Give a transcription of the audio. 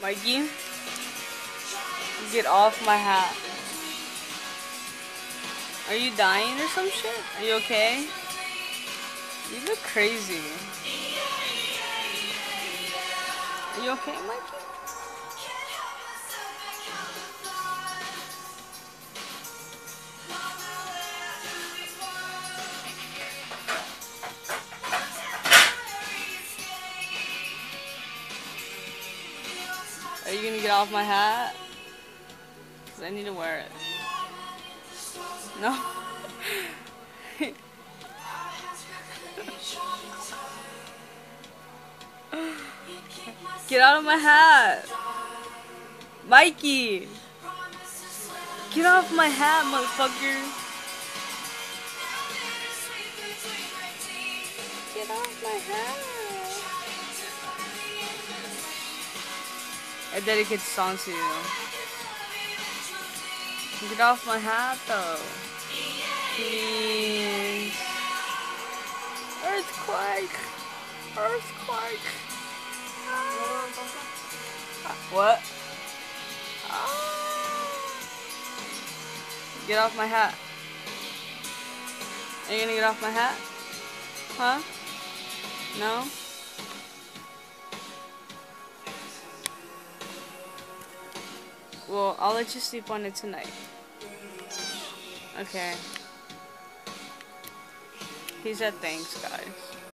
Mikey, get off my hat. Are you dying or some shit? Are you okay? You look crazy. Are you okay, Mikey? Are you gonna get off my hat? Cause I need to wear it. No? get out of my hat! Mikey! Get off my hat, motherfucker! Get off my hat! I dedicate the song to you. Get off my hat though. Please. Earthquake! Earthquake! Ah. What? Ah. Get off my hat. Are you gonna get off my hat? Huh? No? Well, I'll let you sleep on it tonight. Okay. He said thanks, guys.